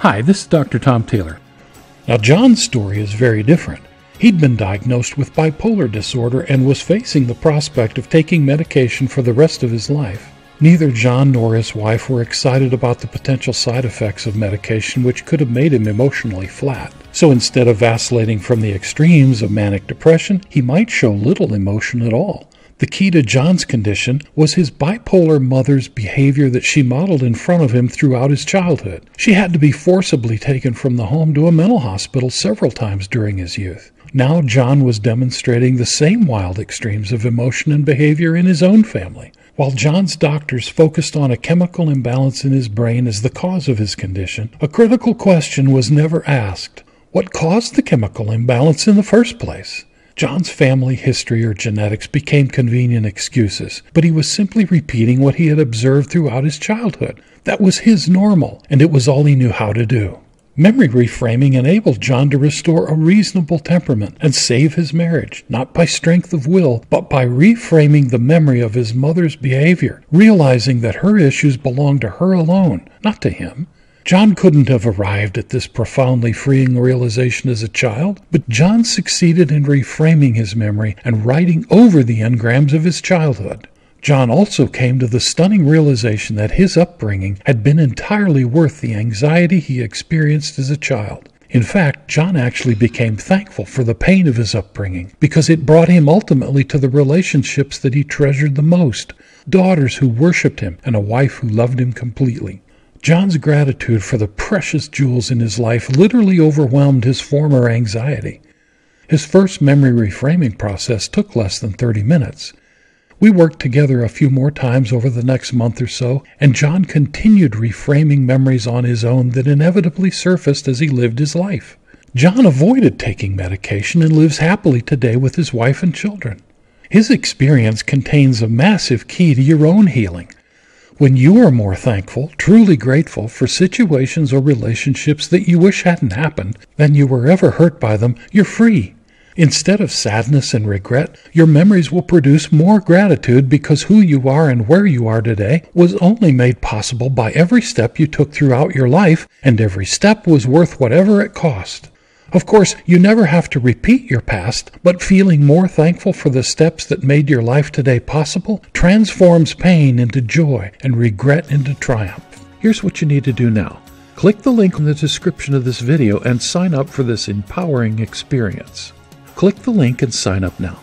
Hi, this is Dr. Tom Taylor. Now, Jon's story is very different. He'd been diagnosed with bipolar disorder and was facing the prospect of taking medication for the rest of his life. Neither Jon nor his wife were excited about the potential side effects of medication, which could have made him emotionally flat. So instead of vacillating from the extremes of manic depression, he might show little emotion at all. The key to Jon's condition was his bipolar mother's behavior that she modeled in front of him throughout his childhood. She had to be forcibly taken from the home to a mental hospital several times during his youth. Now Jon was demonstrating the same wild extremes of emotion and behavior in his own family. While Jon's doctors focused on a chemical imbalance in his brain as the cause of his condition, a critical question was never asked. What caused the chemical imbalance in the first place? Jon's family history or genetics became convenient excuses, but he was simply repeating what he had observed throughout his childhood. That was his normal, and it was all he knew how to do. Memory reframing enabled Jon to restore a reasonable temperament and save his marriage, not by strength of will, but by reframing the memory of his mother's behavior, realizing that her issues belonged to her alone, not to him. Jon couldn't have arrived at this profoundly freeing realization as a child, but Jon succeeded in reframing his memory and writing over the engrams of his childhood. Jon also came to the stunning realization that his upbringing had been entirely worth the anxiety he experienced as a child. In fact, Jon actually became thankful for the pain of his upbringing because it brought him ultimately to the relationships that he treasured the most daughters who worshiped him and a wife who loved him completely. Jon's gratitude for the precious jewels in his life literally overwhelmed his former anxiety. His first memory reframing process took less than 30 minutes. We worked together a few more times over the next month or so, and Jon continued reframing memories on his own that inevitably surfaced as he lived his life. Jon avoided taking medication and lives happily today with his wife and children. His experience contains a massive key to your own healing. When you are more thankful, truly grateful for situations or relationships that you wish hadn't happened than you were ever hurt by them, you're free. Instead of sadness and regret, your memories will produce more gratitude because who you are and where you are today was only made possible by every step you took throughout your life, and every step was worth whatever it cost. Of course, you never have to repeat your past, but feeling more thankful for the steps that made your life today possible transforms pain into joy and regret into triumph. Here's what you need to do now. Click the link in the description of this video and sign up for this empowering experience. Click the link and sign up now.